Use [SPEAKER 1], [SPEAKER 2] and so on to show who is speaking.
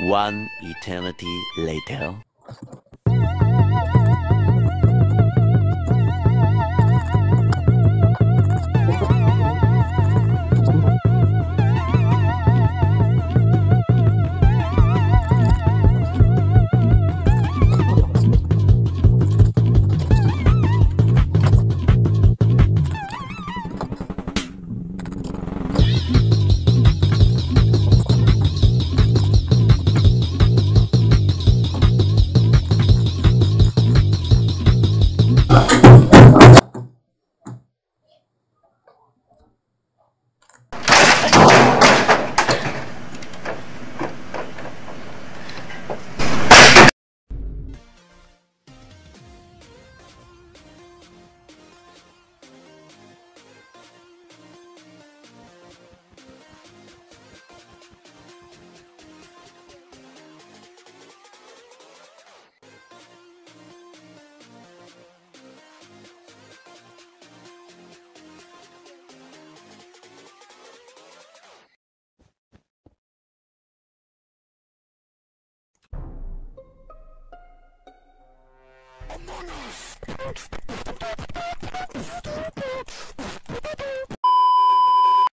[SPEAKER 1] One eternity later.
[SPEAKER 2] Among Us!